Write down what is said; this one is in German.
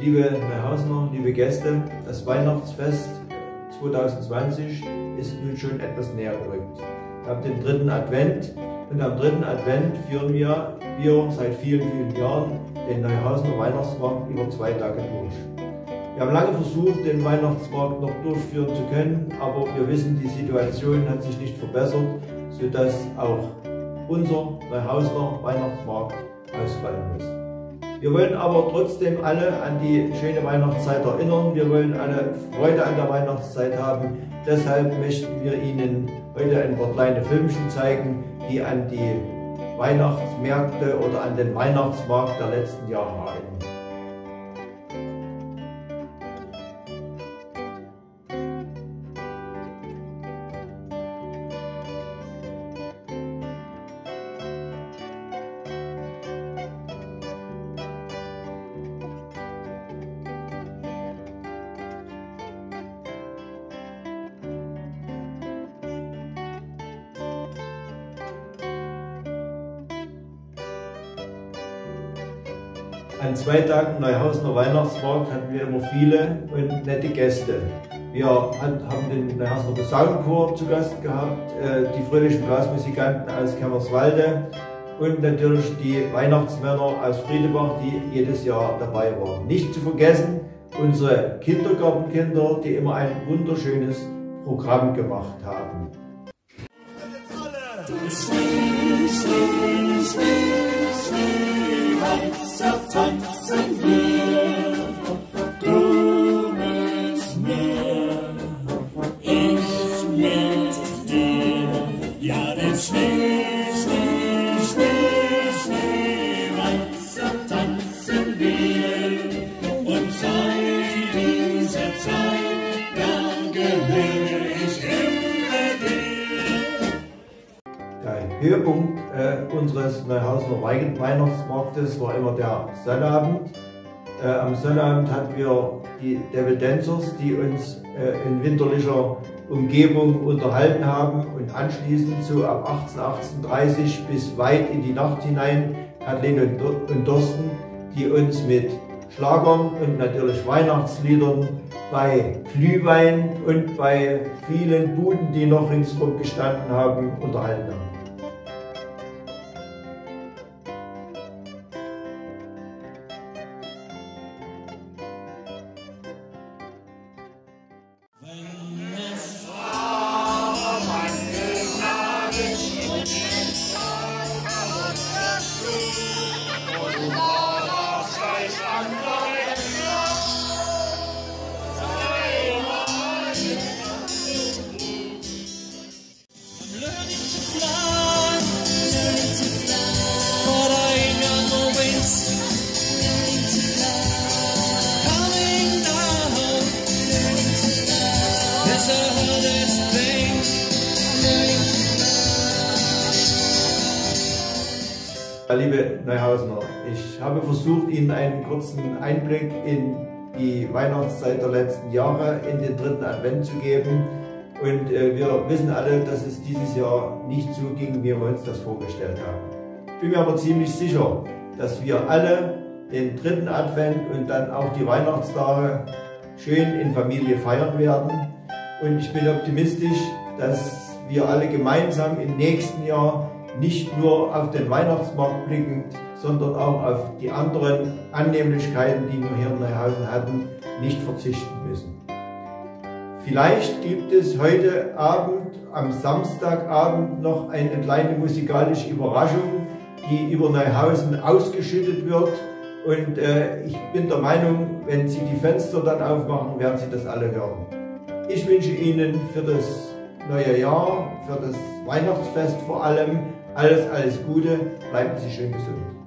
Liebe Neuhausner, liebe Gäste, das Weihnachtsfest 2020 ist nun schon etwas näher gerückt. Wir haben den dritten Advent und am dritten Advent führen wir, wir seit vielen, vielen Jahren den Neuhausener Weihnachtsmarkt über zwei Tage durch. Wir haben lange versucht, den Weihnachtsmarkt noch durchführen zu können, aber wir wissen, die Situation hat sich nicht verbessert, sodass auch unser Neuhausener Weihnachtsmarkt ausfallen muss. Wir wollen aber trotzdem alle an die schöne Weihnachtszeit erinnern. Wir wollen alle Freude an der Weihnachtszeit haben. Deshalb möchten wir Ihnen heute ein paar kleine Filmchen zeigen, die an die Weihnachtsmärkte oder an den Weihnachtsmarkt der letzten Jahre erinnern. An zwei Tagen Neuhausener Weihnachtsmarkt hatten wir immer viele und nette Gäste. Wir haben den Neuhausener Posaunenchor zu Gast gehabt, äh, die fröhlichen Blasmusikanten aus Kämmerswalde und natürlich die Weihnachtsmänner aus Friedebach, die jedes Jahr dabei waren. Nicht zu vergessen unsere Kindergartenkinder, die immer ein wunderschönes Programm gemacht haben. Schnee, Schnee, Schnee, Schnee, zertanzen wir. Höhepunkt äh, unseres Neuhausener Weihnachtsmarktes war immer der Sonnabend. Äh, am Sonnabend hatten wir die Devil Dancers, die uns äh, in winterlicher Umgebung unterhalten haben und anschließend so ab 18, 18.30 bis weit in die Nacht hinein Kathleen und, und Dorsten, die uns mit Schlagern und natürlich Weihnachtsliedern bei Glühwein und bei vielen Buden, die noch ringsherum gestanden haben, unterhalten haben. Liebe Neuhausener, ich habe versucht, Ihnen einen kurzen Einblick in die Weihnachtszeit der letzten Jahre, in den dritten Advent zu geben. Und äh, wir wissen alle, dass es dieses Jahr nicht so ging, wie wir uns das vorgestellt haben. Ich bin mir aber ziemlich sicher, dass wir alle den dritten Advent und dann auch die Weihnachtstage schön in Familie feiern werden. Und ich bin optimistisch, dass wir alle gemeinsam im nächsten Jahr nicht nur auf den Weihnachtsmarkt blickend, sondern auch auf die anderen Annehmlichkeiten, die wir hier in Neuhausen hatten, nicht verzichten müssen. Vielleicht gibt es heute Abend, am Samstagabend, noch eine kleine musikalische Überraschung, die über Neuhausen ausgeschüttet wird. Und äh, ich bin der Meinung, wenn Sie die Fenster dann aufmachen, werden Sie das alle hören. Ich wünsche Ihnen für das neue Jahr, für das Weihnachtsfest vor allem alles, alles Gute. Bleiben Sie schön gesund.